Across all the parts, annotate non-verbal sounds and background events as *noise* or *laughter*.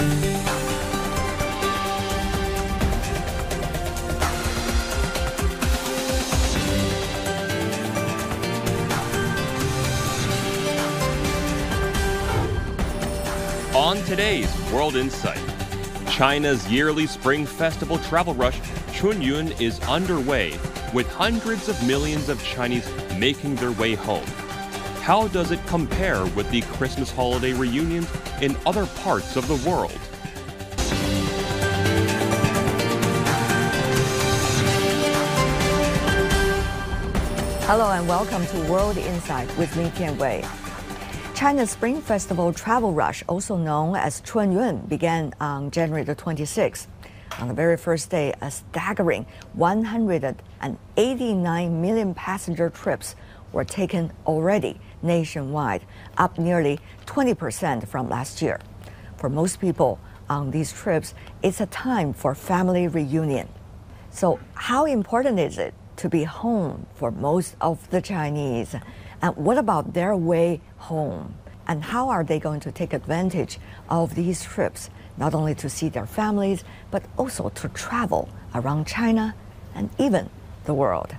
On today's World Insight, China's yearly spring festival travel rush, Chunyun, is underway, with hundreds of millions of Chinese making their way home. How does it compare with the Christmas holiday reunions in other parts of the world? Hello and welcome to World Insight with me, Tian Wei. China's Spring Festival travel rush, also known as Chun Chunyun, began on January the 26th. On the very first day, a staggering 189 million passenger trips were taken already nationwide, up nearly 20% from last year. For most people on these trips, it's a time for family reunion. So, how important is it to be home for most of the Chinese? And what about their way home? And how are they going to take advantage of these trips, not only to see their families, but also to travel around China and even the world?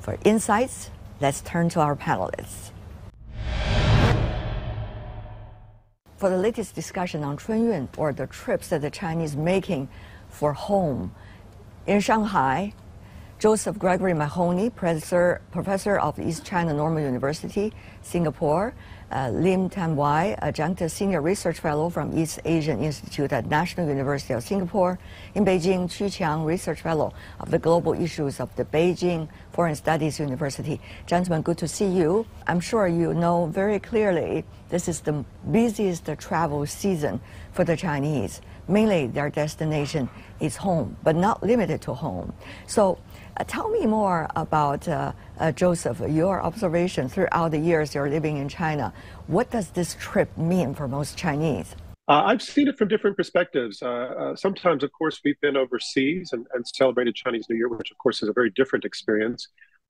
For insights, let's turn to our panelists. For the latest discussion on Chunyun, or the trips that the Chinese making for home, in Shanghai, Joseph Gregory Mahoney, professor, professor of East China Normal University, Singapore. Uh, Lim Tai Wei, adjunct senior research fellow from East Asian Institute at National University of Singapore. In Beijing, Qu Qiang, research fellow of the global issues of the Beijing Foreign Studies University. Gentlemen, good to see you. I'm sure you know very clearly this is the busiest travel season for the Chinese. Mainly their destination is home, but not limited to home. So tell me more about, uh, uh, Joseph, your observation throughout the years you're living in China. What does this trip mean for most Chinese? Uh, I've seen it from different perspectives. Uh, uh, sometimes, of course, we've been overseas and, and, celebrated Chinese New Year, which, of course, is a very different experience.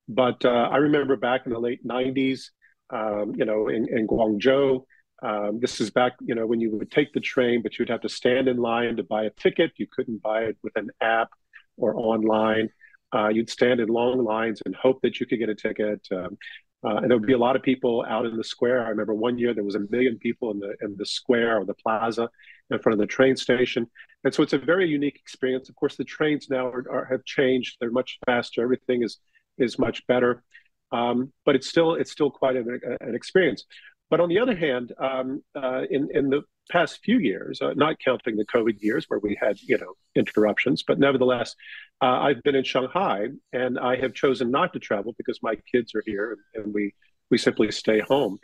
But I remember back in the late 90s, um, you know, in, in Guangzhou, um, this is back, you know, when you would take the train, but you'd have to stand in line to buy a ticket. You couldn't buy it with an app or online. Uh, you'd stand in long lines and hope that you could get a ticket. Um, uh, and there would be a lot of people out in the square. I remember one year there was a million people in the in the square or the plaza in front of the train station. And so it's a very unique experience. Of course, the trains now are, are, have changed; they're much faster. Everything is is much better, um, but it's still it's still quite an, an experience. But on the other hand, um, uh, in in the past few years, uh, not counting the COVID years where we had you know interruptions, but nevertheless, uh, I've been in Shanghai and I have chosen not to travel because my kids are here and, we we simply stay home.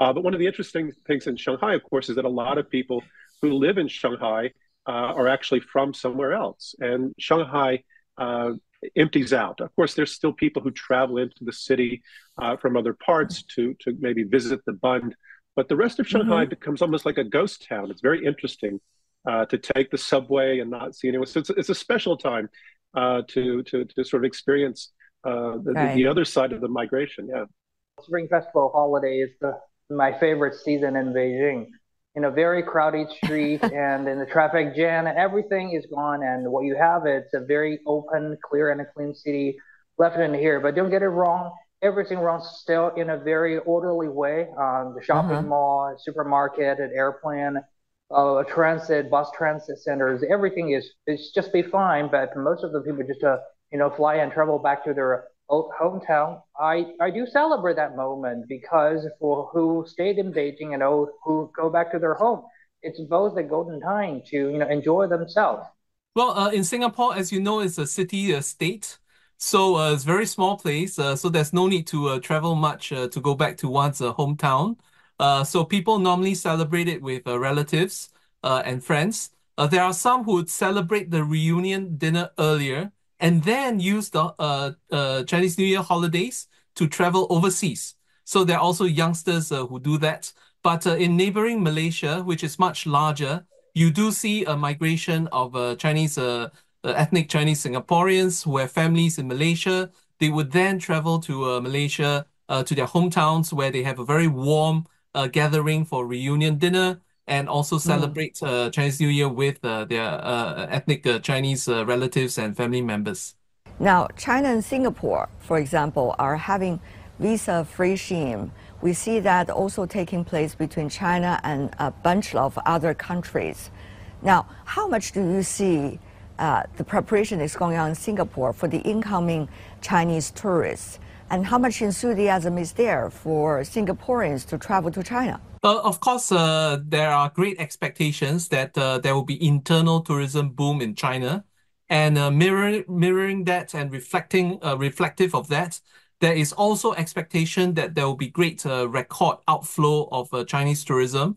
Uh, but one of the interesting things in Shanghai, of course, is that a lot of people who live in Shanghai uh, are actually from somewhere else, and Shanghai uh, empties out. Of course, there's still people who travel into the city uh, from other parts to to maybe visit the Bund, but the rest of Shanghai mm-hmm. becomes almost like a ghost town. It's very interesting uh, to take the subway and not see anyone. So it's, it's a special time uh, to to to sort of experience uh, the, right. the, the other side of the migration. Yeah, Spring Festival holiday is the my favorite season in Beijing in a very crowded street *laughs* and in the traffic jam and everything is gone and what you have it's a very open clear and a clean city left in here but don't get it wrong everything runs still in a very orderly way um, the shopping uh-huh. mall supermarket an airplane uh, transit bus transit centers everything is is just be fine but most of the people just uh, you know fly and travel back to their hometown, I, I do celebrate that moment because for who stayed in Beijing and who go back to their home, it's both a golden time to you know enjoy themselves. Well, uh, in Singapore, as you know, it's a city a state, so uh, it's a very small place. Uh, so there's no need to uh, travel much uh, to go back to one's uh, hometown. so people normally celebrate it with relatives and friends. there are some who would celebrate the reunion dinner earlier and then use the uh, uh, Chinese New Year holidays to travel overseas. So there are also youngsters uh, who do that. But uh, in neighboring Malaysia, which is much larger, you do see a migration of uh, Chinese, uh, ethnic Chinese Singaporeans who have families in Malaysia. They would then travel to Malaysia, to their hometowns where they have a very warm gathering for reunion dinner and also Hmm. celebrate uh, Chinese New Year with uh, their uh, ethnic uh, Chinese uh, relatives and family members. Now, China and Singapore, for example, are having visa-free regime. We see that also taking place between China and a bunch of other countries. Now, how much do you see uh, the preparation is going on in Singapore for the incoming Chinese tourists? And how much enthusiasm is there for Singaporeans to travel to China? Uh, of course, uh, there are great expectations that uh, there will be internal tourism boom in China, and uh, mirror, mirroring that and reflecting uh, reflective of that, there is also expectation that there will be great record outflow of Chinese tourism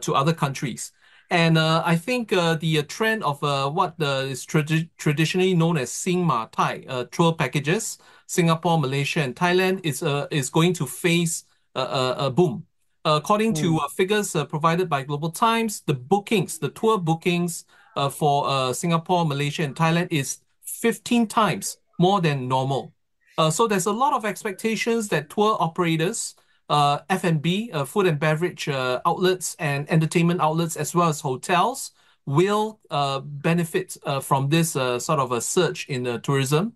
to other countries. And uh, I think uh, the uh, trend of uh, what uh, is tradi traditionally known as Sing Ma Thai uh, tour packages, Singapore, Malaysia, and Thailand is uh, is going to face a, boom. According to uh, figures uh, provided by Global Times, the bookings, the tour bookings uh, for uh, Singapore, Malaysia, and Thailand is 15 times more than normal. Uh, so there's a lot of expectations that tour operators, F&B, uh, food and beverage uh, outlets, and entertainment outlets, as well as hotels, will uh, benefit uh, from this uh, sort of a surge in uh, tourism.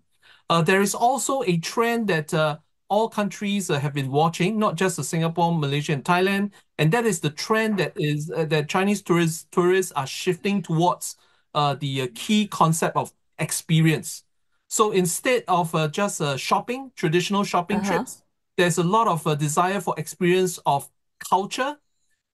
Uh, there is also a trend that uh, all countries uh, have been watching, not just uh, Singapore, Malaysia, and Thailand, and that is the trend that is uh, that Chinese tourists tourists are shifting towards uh, the uh, key concept of experience. So instead of uh, just uh, shopping, traditional shopping Uh-huh. trips, there's a lot of uh, desire for experience of culture,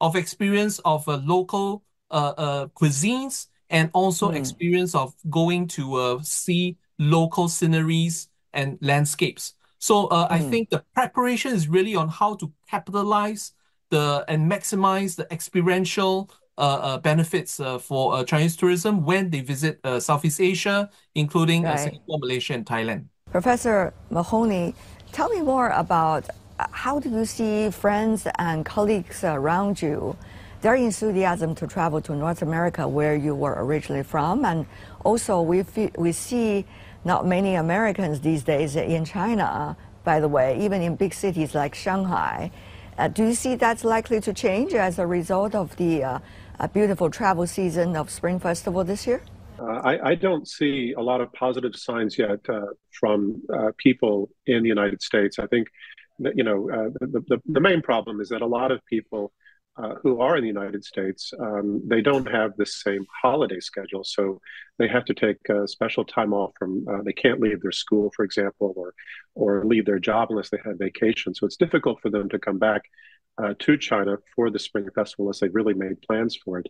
of experience of uh, local uh, uh, cuisines, and also experience of going to uh, see local sceneries and landscapes. So uh, I think the preparation is really on how to capitalize the and maximize the experiential uh, uh, benefits uh, for uh, Chinese tourism when they visit uh, Southeast Asia, including uh, Right. Singapore, Malaysia, and Thailand. Professor Mahoney, tell me more about uh, how do you see friends and colleagues around you, their enthusiasm to travel to North America, where you were originally from, and also we we see not many Americans these days in China. By the way, even in big cities like Shanghai, uh, do you see that's likely to change as a result of the uh, beautiful travel season of Spring Festival this year? Uh, I, I don't see a lot of positive signs yet uh, from uh, people in the United States. I think you know, uh, the, the, the main problem is that a lot of people uh, who are in the United States, um, they don't have the same holiday schedule. So they have to take special time off from, they can't leave their school, for example, or, or leave their job unless they have vacation. So it's difficult for them to come back uh, to China for the Spring Festival unless they've really made plans for it.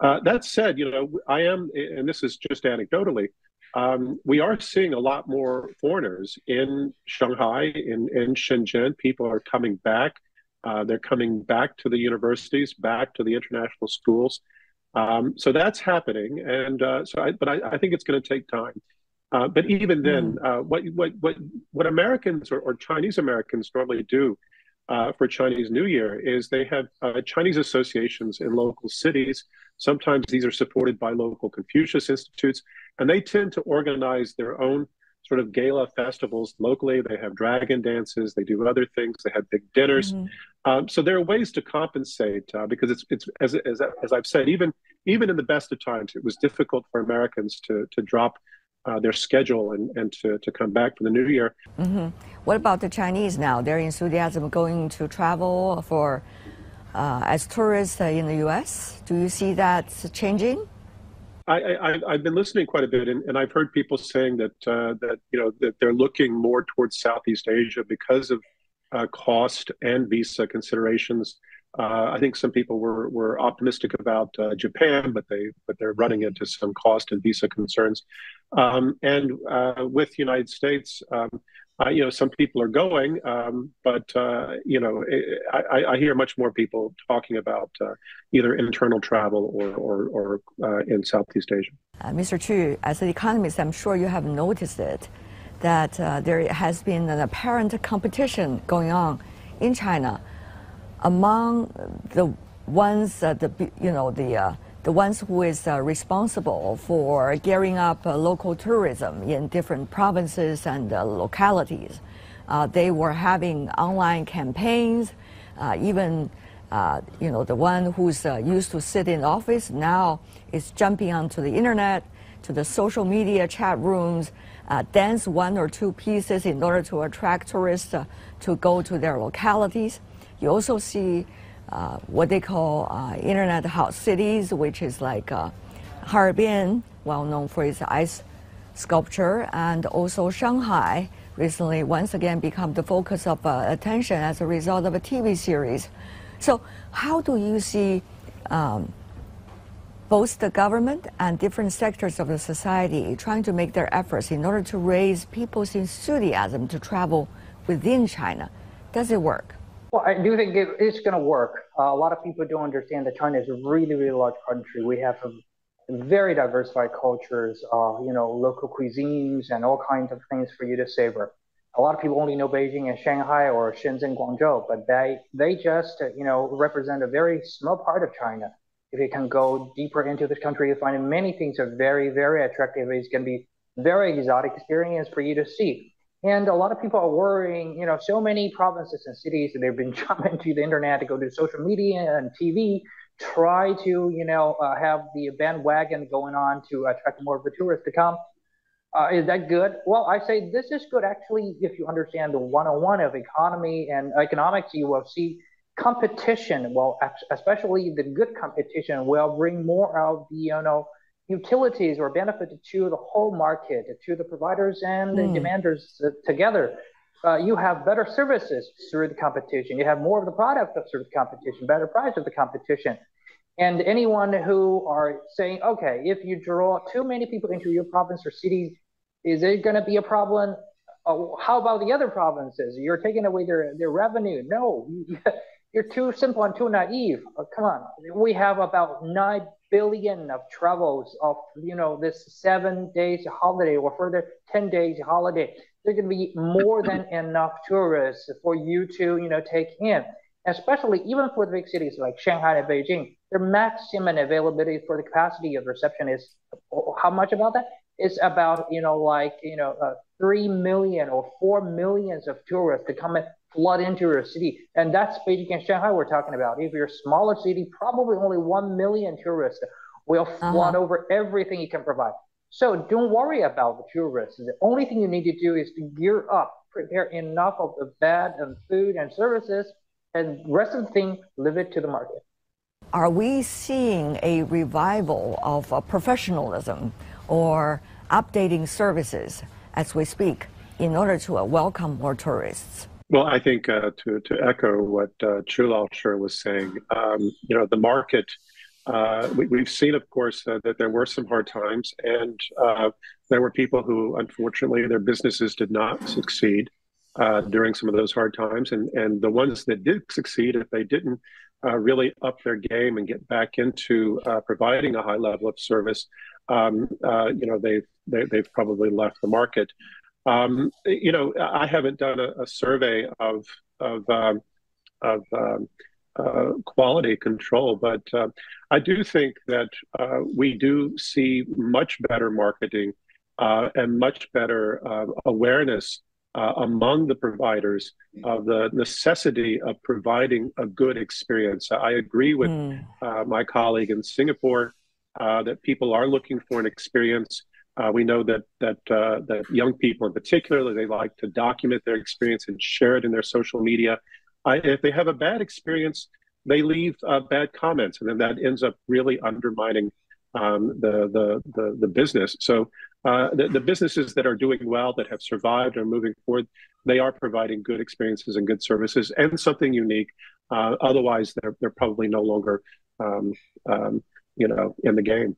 Uh, that said, you know, I am, and this is just anecdotally, um, we are seeing a lot more foreigners in Shanghai, in, in Shenzhen. People are coming back. Uh, they're coming back to the universities, back to the international schools. Um, so that's happening, and uh, so, I, but I, I think it's going to take time. Uh, but even then, uh, what what what what Americans or, or Chinese Americans normally do uh, for Chinese New Year is they have uh, Chinese associations in local cities. Sometimes these are supported by local Confucius institutes, and they tend to organize their own sort of gala festivals locally. They have dragon dances, they do other things, they have big dinners. Um, so there are ways to compensate uh, because it's it's as, as as I've said, even even in the best of times, it was difficult for Americans to to drop uh, their schedule and and to to come back for the new year. What about the Chinese now? Their enthusiasm going to travel for uh, as tourists uh, in the U.S. Do you see that changing? I, I, I've been listening quite a bit, and, and I've heard people saying that uh, that you know that they're looking more towards Southeast Asia because of uh, cost and visa considerations. Uh, I think some people were were optimistic about uh, Japan, but they but they're running into some cost and visa concerns. Um, and uh, with United States, um, uh, you know, some people are going, um, but uh, you know, I, I, hear much more people talking about uh, either internal travel or or, or in Southeast Asia. Mr. Chu, as an economist, I'm sure you have noticed it that there has been an apparent competition going on in China among the ones, uh, the you know the uh, the ones who is uh, responsible for gearing up uh, local tourism in different provinces and uh, localities. Uh, they were having online campaigns, even you know, the one who's used to sit in office now is jumping onto the internet, to the social media chat rooms, dance one or two pieces in order to attract tourists to go to their localities. You also see uh, what they call uh, internet hot cities, which is like Harbin, well known for its ice sculpture, and also Shanghai recently once again become the focus of attention as a result of a TV series. So, how do you see um, both the government and different sectors of the society trying to make their efforts in order to raise people's enthusiasm to travel within China? Does it work? Well, I do think it, it's going to work. Uh, a lot of people don't understand that China is a really, really large country. We have a very diversified cultures, uh, you know, local cuisines and all kinds of things for you to savor a lot of people only know Beijing and Shanghai or Shenzhen, Guangzhou, but they they just you know represent a very small part of China. If you can go deeper into this country, you find many things are very very attractive. It's going to be very exotic experience for you to see. And a lot of people are worrying, you know, so many provinces and cities that they've been *laughs* jumping to the internet to go to social media and TV, try to you know uh, have the bandwagon going on to attract more of the tourists to come uh, is that good? Well, I say this is good actually if you understand the one-on-one of economy and economics. You will see competition. Well, especially the good competition will bring more of the you know utilities or benefit to the whole market, to the providers and the hmm. demanders together. Uh, you have better services through the competition. You have more of the product of through the competition, better price of the competition. And anyone who are saying, okay, if you draw too many people into your province or city, is it going to be a problem? Oh, how about the other provinces? You're taking away their, their revenue. No, *laughs* you're too simple and too naive. Oh, come on. We have about 9 billion of travels of, you know, this seven days holiday or further 10 days holiday. There's going to be more than *coughs* enough tourists for you to, you know, take in. Especially even for the big cities like Shanghai and Beijing, their maximum availability for the capacity of reception is how much about that? it's about you know like you know uh, three million or four millions of tourists to come and flood into your city, and that's Beijing and Shanghai we're talking about. If you're a smaller city, probably only one million tourists will flood uh-huh. over everything you can provide. So don't worry about the tourists. The only thing you need to do is to gear up, prepare enough of the bed and food and services, and rest of the thing leave it to the market. Are we seeing a revival of uh, professionalism? or updating services as we speak in order to uh, welcome more tourists? Well, I think uh, to, to echo what uh, Chu was saying, um, you know, the market, uh, we, have seen, of course, uh, that there were some hard times, and uh, there were people who, unfortunately, their businesses did not succeed uh, during some of those hard times. And, and the ones that did succeed, if they didn't really up their game and get back into providing a high level of service, um, uh, you know, they've they, they have probably left the market. Um, you know, I haven't done a, a survey of of um, of um, uh, quality control, but uh, I do think that uh, we do see much better marketing uh, and much better uh, awareness among the providers of the necessity of providing a good experience. I agree with mm. my colleague in Singapore uh, that people are looking for an experience. Uh, we know that that uh, that young people, in particular, they like to document their experience and share it in their social media. if they have a bad experience, they leave uh, bad comments, and then that ends up really undermining um, the, the, the the business. So uh, the, the businesses that are doing well, that have survived, are moving forward. They are providing good experiences and good services and something unique. Uh, otherwise, they're they're probably no longer um, um, you know, in the game.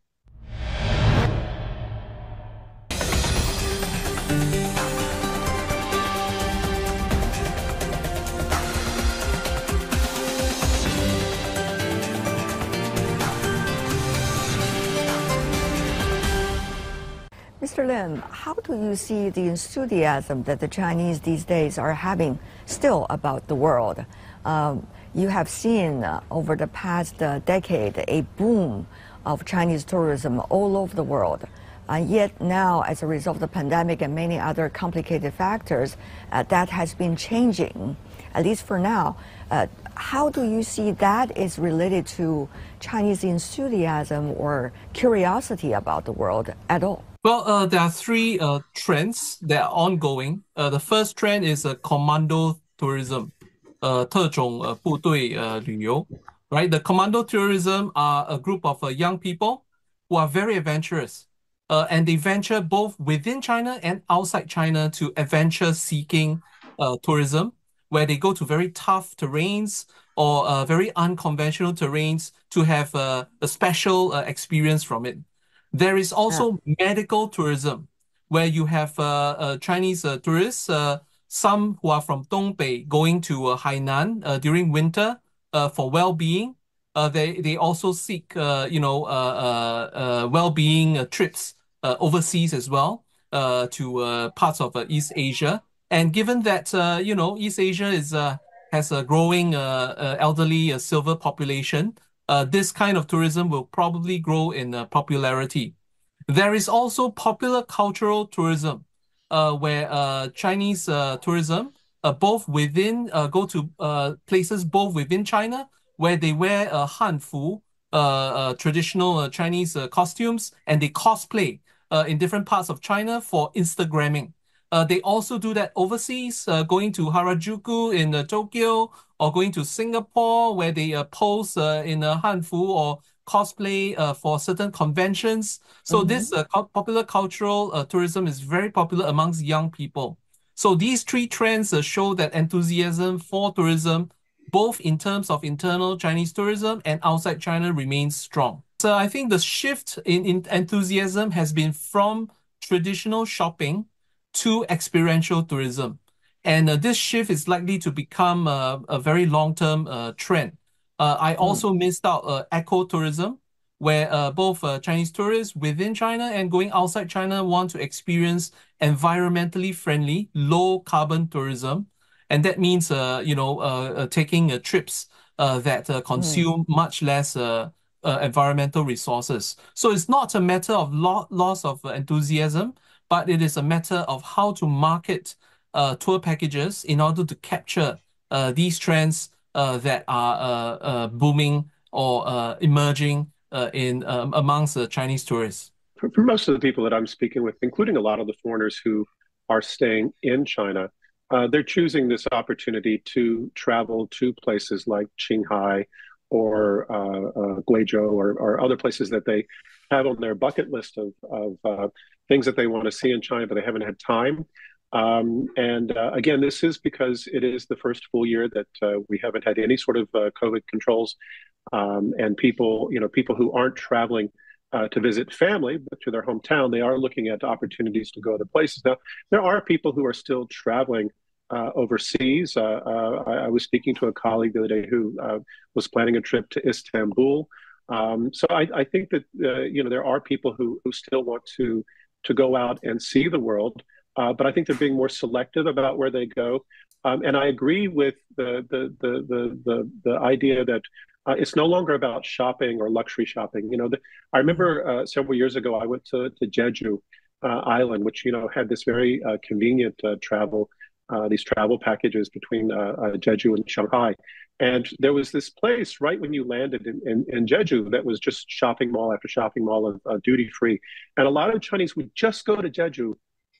Mr. Lim, how do you see the enthusiasm that the Chinese these days are having still about the world? Um, you have seen uh, over the past uh, decade a boom of Chinese tourism all over the world. And yet now, as a result of the pandemic and many other complicated factors, uh, that has been changing, at least for now. Uh, how do you see that is related to Chinese enthusiasm or curiosity about the world at all? Well, uh, there are three uh, trends that are ongoing. Uh, the first trend is uh, commando tourism, uh, 特种呃部队呃旅游, right? The commando tourism are a group of uh, young people who are very adventurous. Uh, and they venture both within China and outside China to adventure seeking uh, tourism, where they go to very tough terrains or uh, very unconventional terrains to have uh, a special uh, experience from it. There is also yeah. medical tourism, where you have uh, uh, Chinese uh, tourists, uh, some who are from Dongbei going to uh, Hainan uh, during winter for well-being. they they also seek you know well-being trips overseas as well to parts of East Asia. And given that you know East Asia is has a growing elderly silver population, uh, this kind of tourism will probably grow in uh, popularity. There is also popular cultural tourism, uh, where uh, Chinese uh, tourism, uh, both within, uh, go to uh, places both within China, where they wear a hanfu, uh, traditional Chinese costumes, and they cosplay uh, in different parts of China for Instagramming. Uh, they also do that overseas, uh, going to Harajuku in uh, Tokyo or going to Singapore, where they uh, pose uh, in a hanfu or cosplay uh, for certain conventions. So mm-hmm. this popular cultural tourism is very popular amongst young people. So these three trends show that enthusiasm for tourism, both in terms of internal Chinese tourism and outside China, remains strong. So I think the shift in, in enthusiasm has been from traditional shopping to experiential tourism. And uh, this shift is likely to become a, a very long-term uh, trend. Uh, I also mm. missed out uh, eco-tourism, where uh, both uh, Chinese tourists within China and going outside China want to experience environmentally friendly, low-carbon tourism. And that means, you know, taking trips that consume mm. much less environmental resources. So it's not a matter of lo loss of enthusiasm, but it is a matter of how to market uh, tour packages in order to capture uh, these trends uh, that are booming or emerging in um, amongst the Chinese tourists? For, for most of the people that I'm speaking with, including a lot of the foreigners who are staying in China, uh, they're choosing this opportunity to travel to places like Qinghai or uh, uh, Guizhou or, or, other places that they have on their bucket list of, of things that they want to see in China, but they haven't had time. Um, and uh, again, this is because it is the first full year that uh, we haven't had any sort of uh, COVID controls, um, and people, you know, people who aren't traveling uh, to visit family but to their hometown, they are looking at opportunities to go other places. Now, there are people who are still traveling. Uh, overseas, uh, I, I, was speaking to a colleague the other day who was planning a trip to Istanbul. Um, so I, I, think that you know there are people who who still want to to go out and see the world. Uh, but I think they're being more selective about where they go. Um, and I agree with the the the the the, the idea that uh, it's no longer about shopping or luxury shopping. You know, the, I remember uh, several years ago I went to to Jeju uh, Island, which you know had this very uh, convenient uh, these travel packages between Jeju and Shanghai, and there was this place right when you landed in, in, in Jeju that was just shopping mall after shopping mall of uh, duty free. And a lot of Chinese would just go to Jeju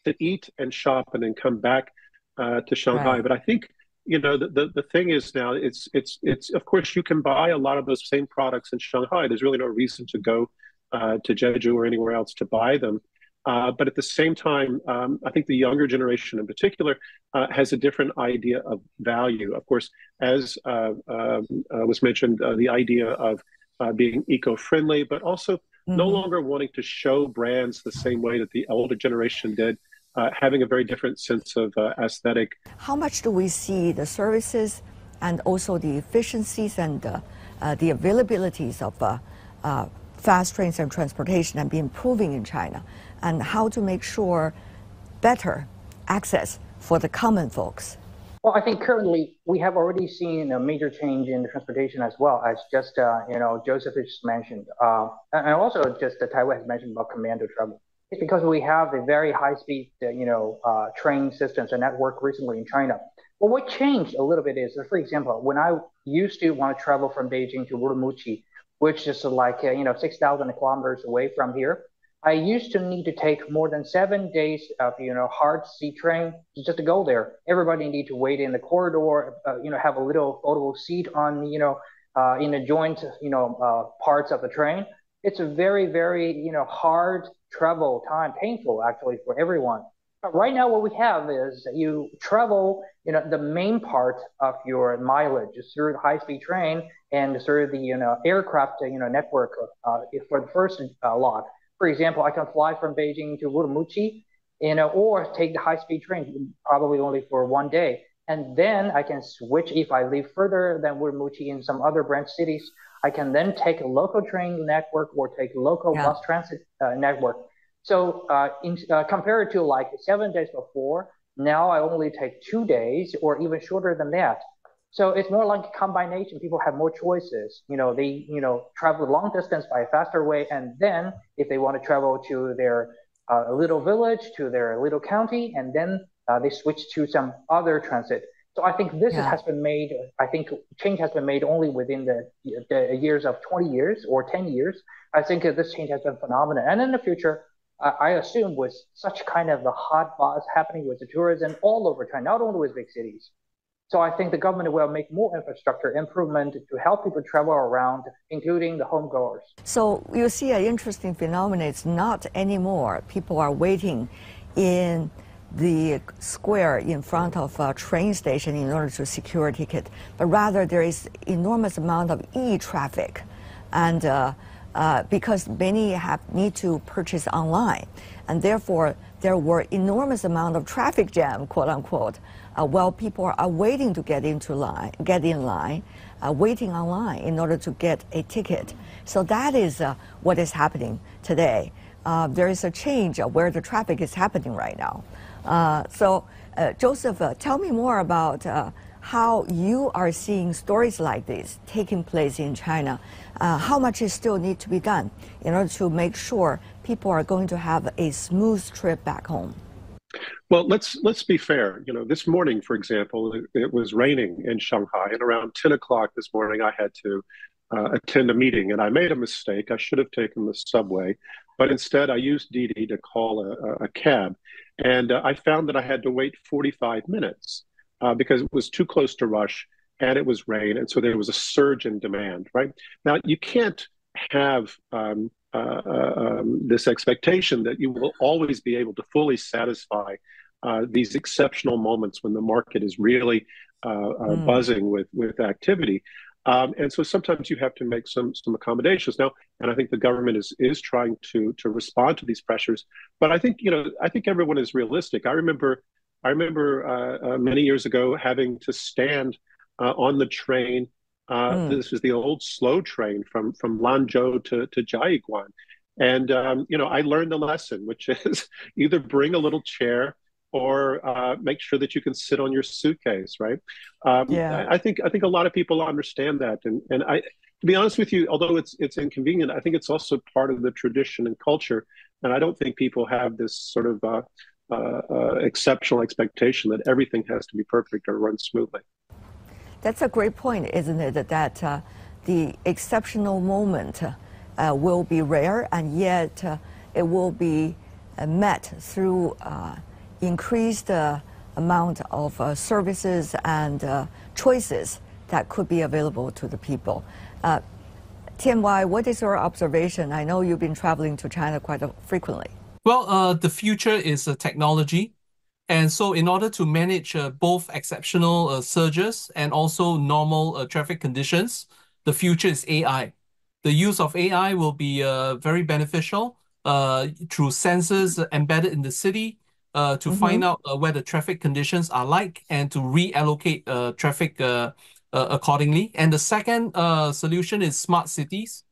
to eat and shop and then come back uh, to Shanghai. Right. But I think you know the, the, the thing is now it's it's it's of course you can buy a lot of those same products in Shanghai. There's really no reason to go uh, to Jeju or anywhere else to buy them. Uh, but at the same time, um, I think the younger generation in particular uh, has a different idea of value. Of course, as uh, um, uh was mentioned, uh, the idea of uh, being eco friendly, but also mm-hmm. no longer wanting to show brands the same way that the older generation did. having a very different sense of aesthetic. How much do we see the services and also the efficiencies and the availabilities of fast trains and transportation and be improving in China? and how to make sure better access for the common folks? Well, I think currently we have already seen a major change in transportation as well as just uh, you know Joseph just mentioned, uh, and also just the Tai Wei has mentioned about commando travel. It's because we have a very high speed uh, you know uh, train systems and network recently in China. But what changed a little bit is, for example, when I used to want to travel from Beijing to Urumqi, which is like uh, you know 6,000 kilometers away from here, I used to need to take more than seven days of you know hard sea train just to go there. Everybody need to wait in the corridor, uh, you know, have a little photo seat on you know uh, in the joint you know uh, parts of the train. It's a very very you know hard travel time, painful actually for everyone. Right now, what we have is you travel, you know, the main part of your mileage is through the high-speed train and through the you know aircraft you know network uh, for the first uh, lot for example, I can fly from Beijing to Urumqi, you know, or take the high-speed train, probably only for one day. And then I can switch if I leave further than Urumqi in some other branch cities. I can then take a local train network or take local yeah. bus transit uh, network. So uh, in, uh, compared to like seven days before, now I only take two days or even shorter than that. So it's more like a combination. People have more choices. You know, they you know travel long distance by a faster way, and then if they want to travel to their uh, little village, to their little county, and then uh, they switch to some other transit. So I think this yeah. has been made. I think change has been made only within the, the years of 20 years or 10 years. I think this change has been phenomenal, and in the future, I assume with such kind of the hot buzz happening with the tourism all over China, not only with big cities, so I think the government will make more infrastructure improvement to help people travel around, including the homegoers. So you see an interesting phenomenon. It's not anymore. People are waiting in the square in front of a train station in order to secure a ticket, but rather there is enormous amount of e-traffic, and uh, uh, because many have need to purchase online, and therefore there were enormous amount of traffic jam, quote unquote, uh, while people are waiting to get into line, get in line, uh, waiting online in order to get a ticket. So that is uh, what is happening today. Uh, there is a change where the traffic is happening right now. So, Joseph, tell me more about how you are seeing stories like this taking place in China. how much is still need to be done in order to make sure people are going to have a smooth trip back home? Well, let's let's be fair. You know, this morning, for example, it, it was raining in Shanghai, and around ten o'clock this morning, I had to uh, attend a meeting, and I made a mistake. I should have taken the subway, but instead, I used Didi to call a, a cab, and uh, I found that I had to wait forty-five minutes uh, because it was too close to rush, and it was rain, and so there was a surge in demand. Right now, you can't have um, uh, uh, um, this expectation that you will always be able to fully satisfy uh, these exceptional moments when the market is really mm. buzzing with with activity. Um, and so sometimes you have to make some some accommodations now. And I think the government is is trying to to respond to these pressures. But I think you know I think everyone is realistic. I remember I remember uh, uh, many years ago having to stand uh, on the train uh, mm. This is the old slow train from from Lanzhou to to Jiayuguan, and um, you know I learned the lesson, which *laughs* is either bring a little chair or uh, make sure that you can sit on your suitcase. Right? Um, yeah. I, I think I think a lot of people understand that, and and I. To be honest with you, although it's it's inconvenient, I think it's also part of the tradition and culture, and I don't think people have this sort of uh, uh, uh exceptional expectation that everything has to be perfect or run smoothly. That's a great point, isn't it? That uh, the exceptional moment uh, will be rare, and yet uh, it will be uh, met through increased amount of services and choices that could be available to the people. Tai Wei, what is your observation? I know you've been traveling to China quite frequently. Well, the future is technology and so in order to manage uh, both exceptional uh, surges and also normal uh, traffic conditions, the future is AI. The use of AI will be uh, very beneficial uh, through sensors embedded in the city uh, to mm-hmm. find out where the traffic conditions are like and to reallocate traffic accordingly. And the second solution is smart cities.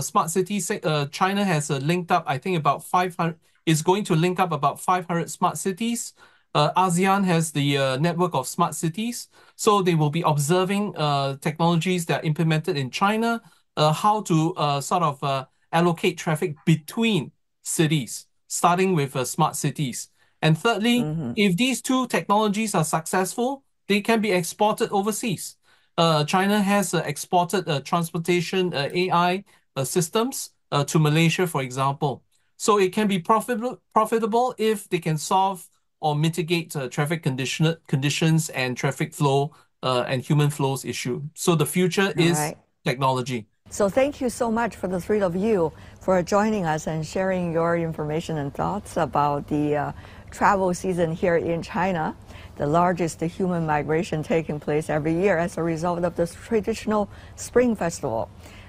Smart cities, China has linked up, I think, about 500 is going to link up about 500 smart cities. Uh, ASEAN has the uh, network of smart cities, so they will be observing uh, technologies that are implemented in China, uh, how to uh, sort of uh, allocate traffic between cities, starting with uh, smart cities. And thirdly, mm-hmm. if these two technologies are successful, they can be exported overseas. Uh, China has uh, exported uh, transportation uh, AI uh, systems uh, to Malaysia, for example. So it can be profitable profitable if they can solve or mitigate traffic condition conditions and traffic flow and human flows issue. So the future All is right. technology. So thank you so much for the three of you for joining us and sharing your information and thoughts about the uh, travel season here in China, the largest human migration taking place every year as a result of this traditional Spring Festival.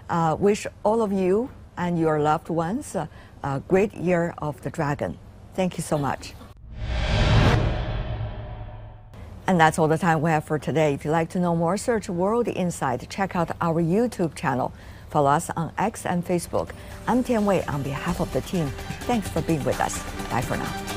Uh, wish all of you and your loved ones uh, a great year of the dragon. Thank you so much. And that's all the time we have for today. If you'd like to know more, search World Insight. Check out our YouTube channel. Follow us on X and Facebook. I'm Tian Wei on behalf of the team. Thanks for being with us. Bye for now.